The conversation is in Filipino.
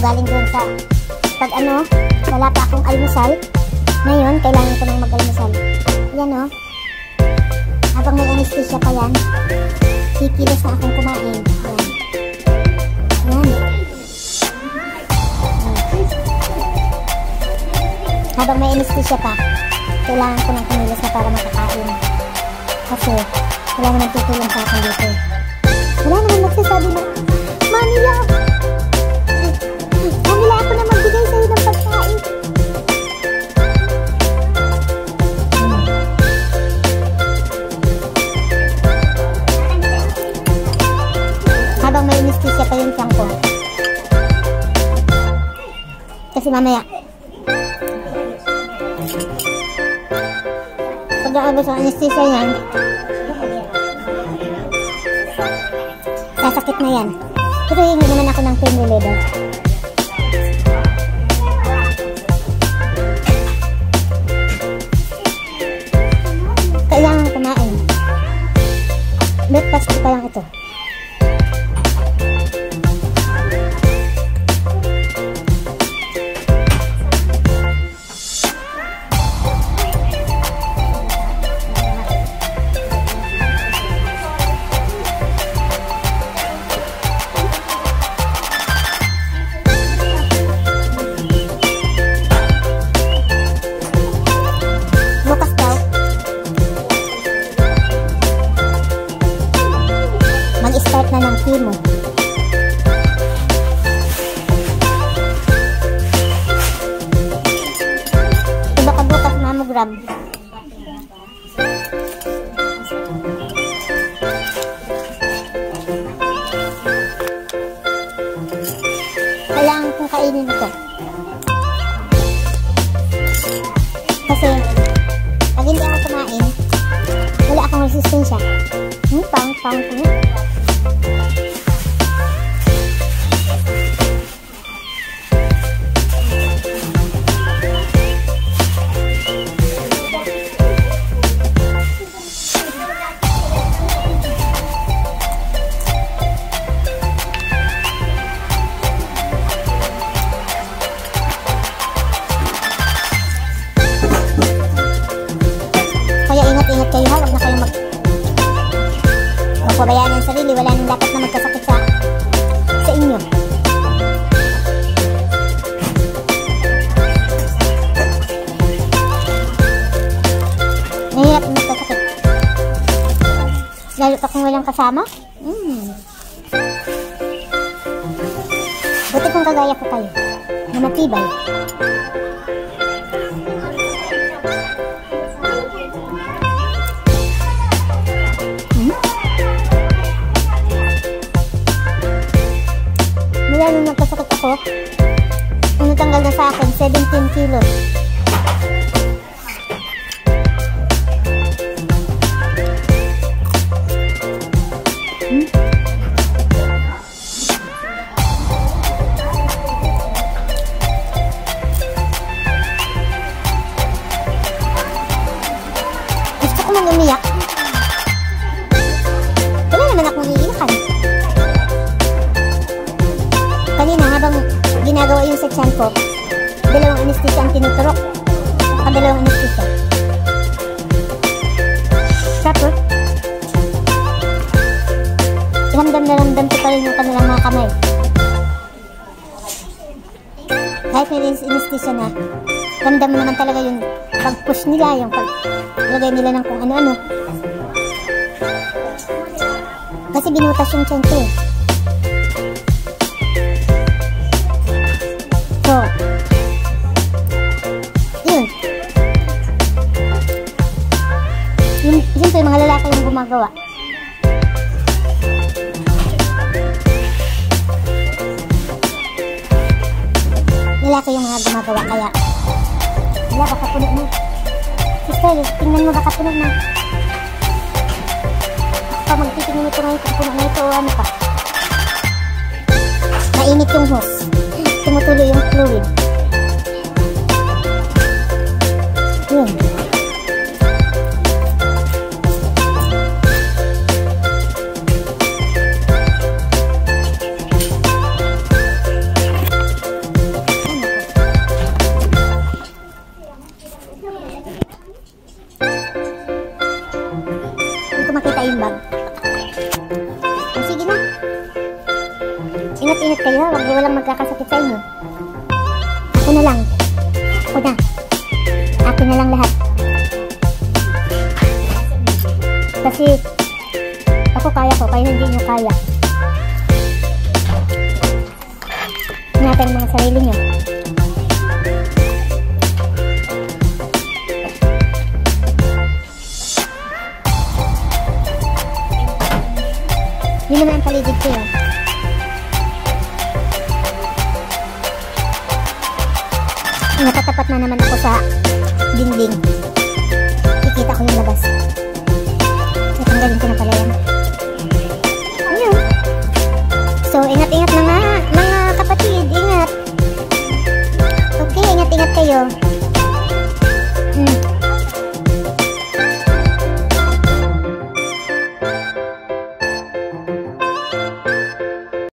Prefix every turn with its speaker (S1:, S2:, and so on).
S1: Galing doon sa pag ano, wala pa akong almusal. Ngayon, kailangan ko nang mag-almusal. Yan o. Oh. Habang may anesthesia pa yan, kikilos na akong kumain. Yan. Yan. Habang may anesthesia pa, kailangan ko nang kumilos na para makakain. Kasi, wala naman tutulong sa akin dito. Wala naman magsasabi na, Manila! Manila Kasi mamaya, pag nakabos ang anesthesia yan, sasakit na yan. Pero hingi naman ako ng pain reliever. Kailangan kumain. Breakfast ko pa lang ito. Mammogram. Kailangan kong kainin ito. Kasi, pag hindi ako kumain, wala akong resistensya. Hmm, pang, pang, hmm. Kayo ha, huwag na kayong mag... Magpabayaan ang sarili, wala nang dapat na magkasakit sa, sa inyo. Mahirap na magkasakit. Lalo pa kung walang kasama. Mm. Buti kung kagaya ko kayo, na matibay. Mula nung nagkasakit ako, natanggal na sa akin, 17 kilos. Hmm? Gusto ko man ginagawa yung tiyan ko, dalawang anesthesia ang tinuturok. Saka dalawang anesthesia. Tapos, ramdam na ramdam ko pa rin yung kanilang mga kamay. Kahit may anesthesia na, ramdam naman talaga yung pag-push nila, yung pag-lagay nila ng kung ano-ano. Kasi binutas yung ko eh. Gumagawa. Lalaki yung mga gumagawa, kaya wala, baka puno na. Sister, tingnan mo, baka puno na. Pa magtitingin ito ngayon kung puno na ito o ano pa. Mainit yung hose. Tumutuloy yung fluid. Ingat-ingat kayo, wag walang magkakasakit sa inyo. Ako na lang. Ako na. Akin na lang lahat. Kasi, ako kaya ko, kayo hindi nyo kaya. Ingatan ang mga sarili nyo. Yun naman ang paligid ko yun. na naman ako sa dingding. Kikita ko yung labas. Natanggalin ko na pala yan. Ayun. So, ingat-ingat na nga, mga kapatid. Ingat. Okay, ingat-ingat kayo.